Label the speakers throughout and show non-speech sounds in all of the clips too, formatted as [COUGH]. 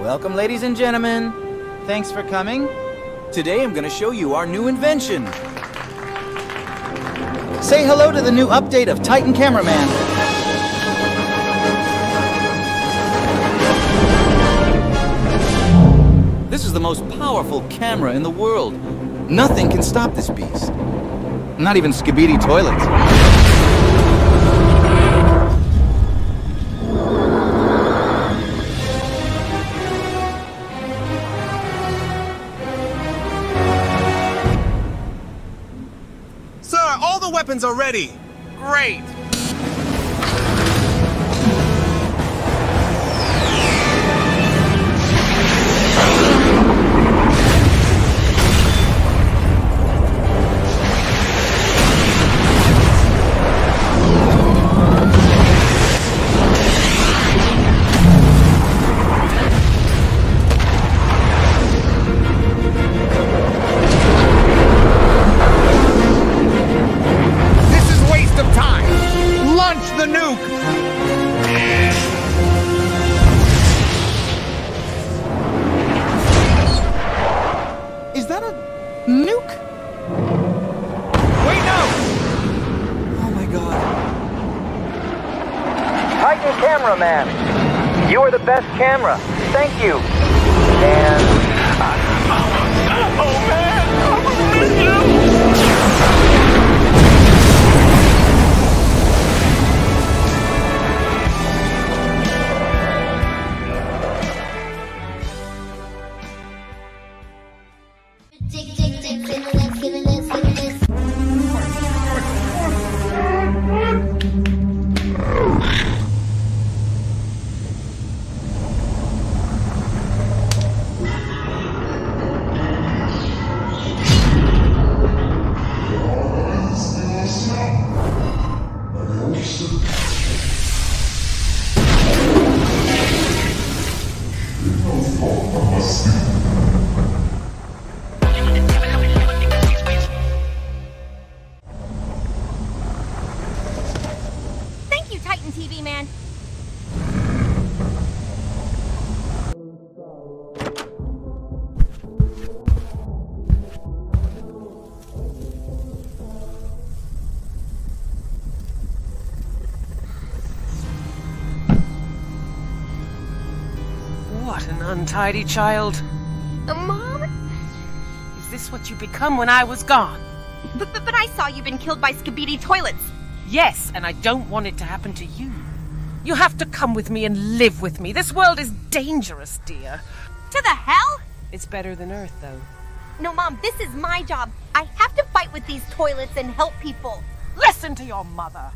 Speaker 1: Welcome, ladies and gentlemen. Thanks for coming. Today I'm gonna show you our new invention. Say hello to the new update of Titan Cameraman. This is the most powerful camera in the world. Nothing can stop this beast. Not even Skibidi toilets.
Speaker 2: Weapons are ready. Great.
Speaker 3: And
Speaker 4: untidy child.
Speaker 5: Uh, Mom?
Speaker 4: Is this what you become when I was gone?
Speaker 5: But, but, but I saw you've been killed by Skibidi toilets.
Speaker 4: Yes, and I don't want it to happen to you. You have to come with me and live with me. This world is dangerous, dear.
Speaker 5: To the hell?
Speaker 4: It's better than Earth, though.
Speaker 5: No, Mom, this is my job. I have to fight with these toilets and help people.
Speaker 4: Listen to your mother.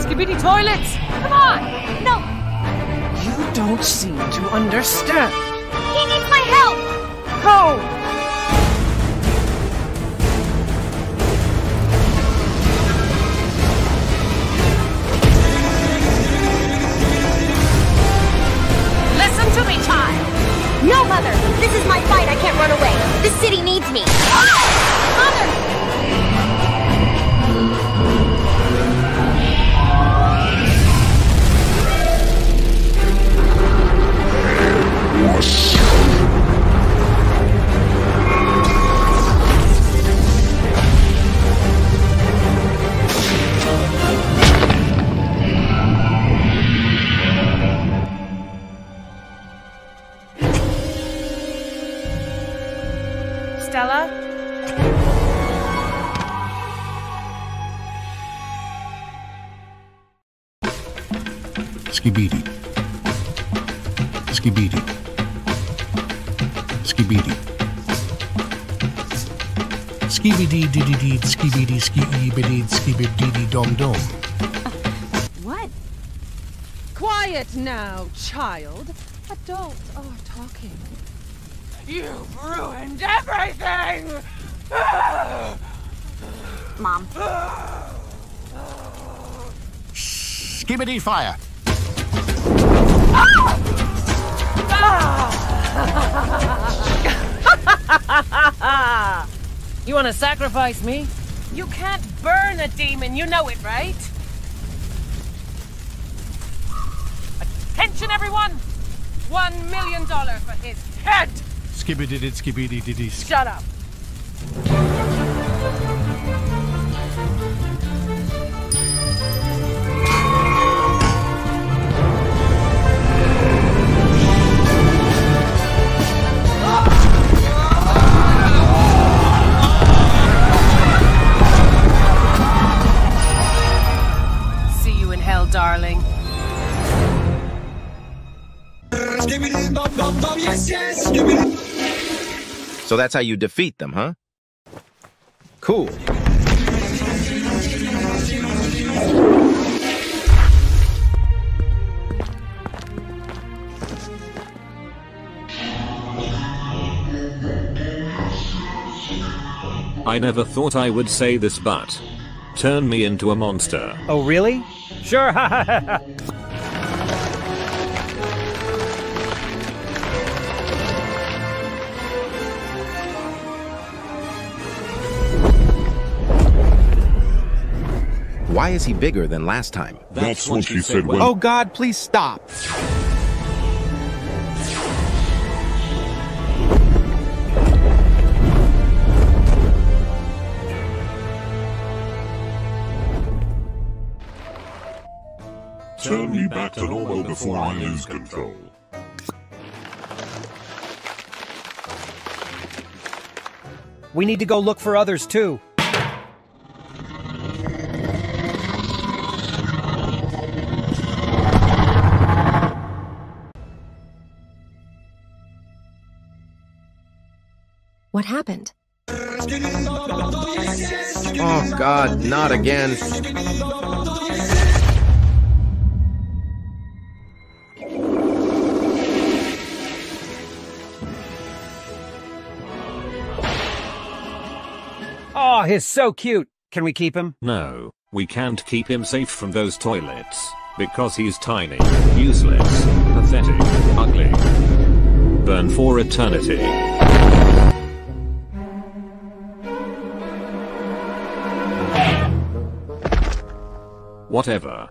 Speaker 4: Skibidi toilets! Come on!
Speaker 5: No,
Speaker 4: You don't seem to understand.
Speaker 5: he needs my help.
Speaker 4: Go! Listen to me, child!
Speaker 5: No, Mother, this is my fight. I can't run away. The city needs me.
Speaker 4: Stella?
Speaker 6: Skibidi. Skibidi. Skibidi. Skibidi diddy dee skibidi ski biddy skibidi dom dom. [LAUGHS]
Speaker 5: What?
Speaker 4: Quiet now, child. Adults are talking. You've ruined everything!
Speaker 5: Mom.
Speaker 6: Skibidi fire. [LAUGHS]
Speaker 4: You want to sacrifice me? You can't burn a demon, you know it, right? Attention, everyone! One million dollar for his head!
Speaker 6: Skibidi did skibidi diddy.
Speaker 4: Shut up! See you in hell, darling.
Speaker 7: So that's how you defeat them, huh? Cool.
Speaker 8: I never thought I would say this, but turn me into a monster.
Speaker 9: Oh, really? Sure, [LAUGHS]
Speaker 7: Why is he bigger than last time?
Speaker 8: That's, what she said when.
Speaker 1: Oh god, please stop.
Speaker 10: Turn me back to normal before I lose control.
Speaker 9: We need to go look for others too.
Speaker 11: Happened?
Speaker 7: Oh god, not again.
Speaker 9: Oh, he's so cute. Can we keep him?
Speaker 8: No, we can't keep him safe from those toilets. Because he's tiny, useless, pathetic, ugly. Burn for eternity. Whatever.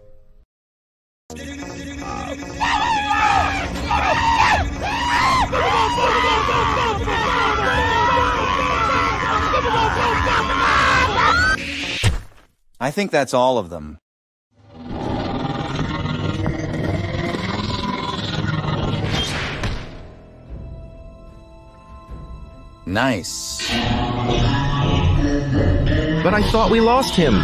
Speaker 1: I think that's all of them. Nice.
Speaker 7: But I thought we lost him.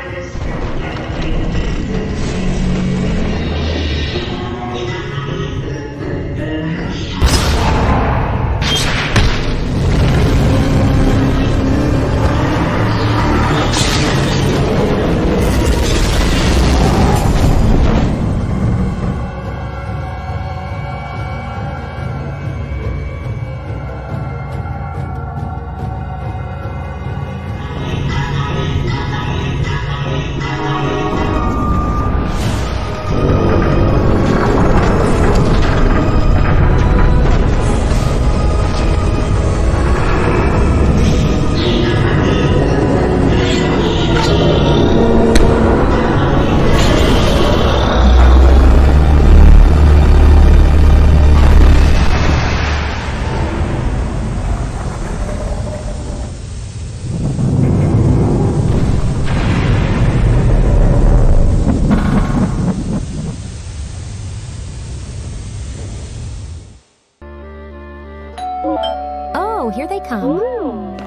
Speaker 11: come.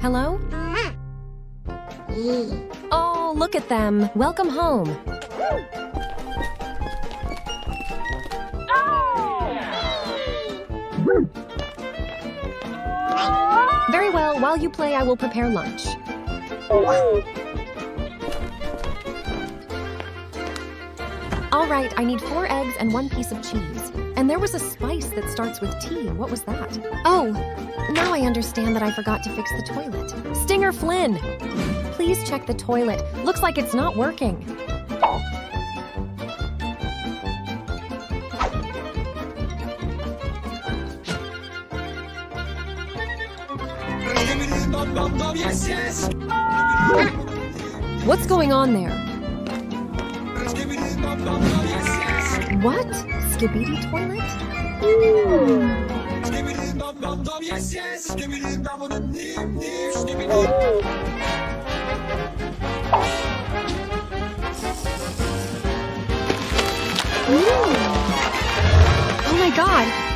Speaker 11: Hello? Oh, look at them. Welcome home. Very well. While you play, I will prepare lunch. Oh. All right, I need four eggs and one piece of cheese. And there was a spice that starts with T. What was that? Oh, now I understand that I forgot to fix the toilet. Stinger Flynn! Please check the toilet. Looks like it's not working. What's going on there? What? Skibidi toilet? Oh my god!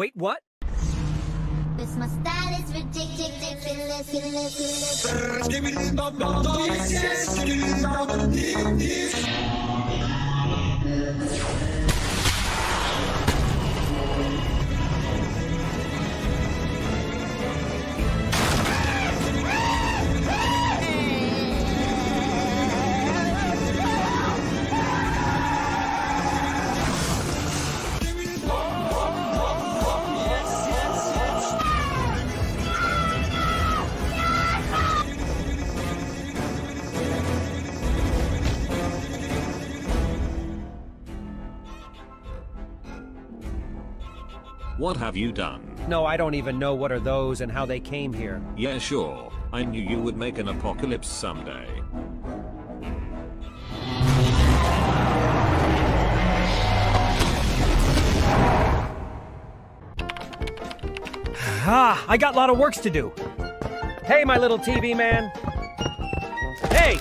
Speaker 9: Wait, what?
Speaker 12: This my is ridiculous, ridiculous, ridiculous.
Speaker 8: What have you done?
Speaker 9: No, I don't even know what are those and how they came here.
Speaker 8: Yeah, sure. I knew you would make an apocalypse someday.
Speaker 9: Ah, I got a lot of works to do. Hey, my little TV man. Hey!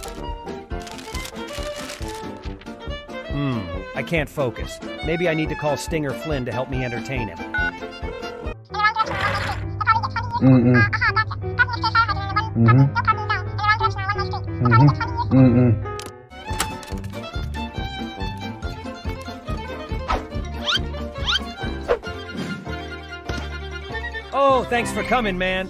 Speaker 9: Hmm, I can't focus. Maybe I need to call Stinger Flynn to help me entertain him.
Speaker 13: Mm-hmm. Mm-hmm.
Speaker 9: Oh, thanks for coming, man.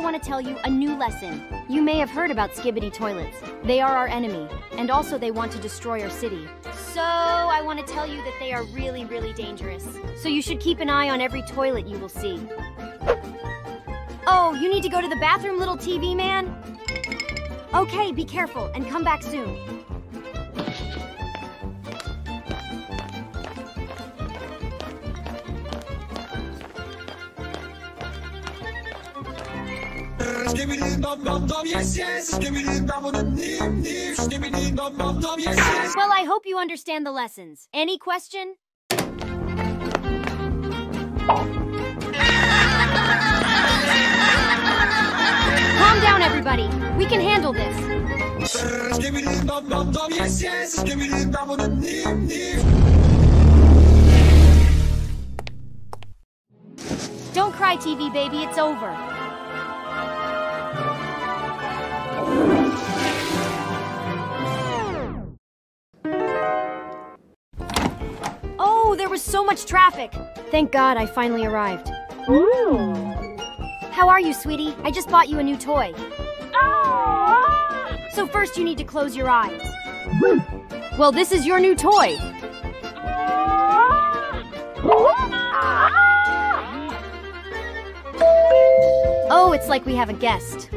Speaker 14: want to tell you a new lesson. You may have heard about Skibidi toilets. They are our enemy, and also they want to destroy our city. So, I want to tell you that they are really, really dangerous. So, you should keep an eye on every toilet you will see. Oh, you need to go to the bathroom, little TV man? Okay, be careful and come back soon. Well, I hope you understand the lessons. Any question? Calm down, everybody. We can handle this. Don't cry, TV baby. It's over. Oh, there was so much traffic. Thank God I finally arrived. How are you, sweetie? I just bought you a new toy. So first you need to close your eyes. Well, this is your new toy. Oh, Oh, it's like we have a guest.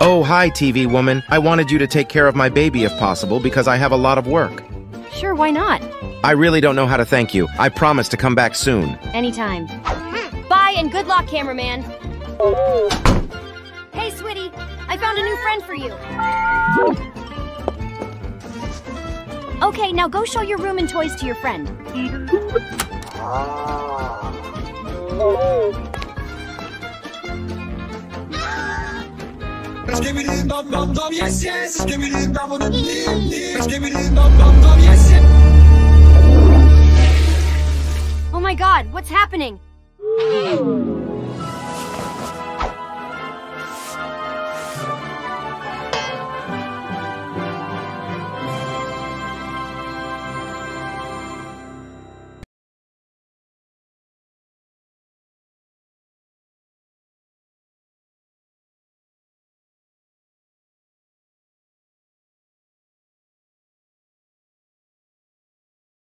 Speaker 7: Oh, hi, TV woman. I wanted you to take care of my baby if possible because I have a lot of work.
Speaker 14: Sure, why not?
Speaker 7: I really don't know how to thank you. I promise to come back soon.
Speaker 14: Anytime. Bye and good luck, cameraman. Hey, sweetie, I found a new friend for you. Okay, now go show your room and toys to your friend.
Speaker 15: Dum dum dum, yes yes. Dum, yes yes.
Speaker 14: Oh my god, what's happening?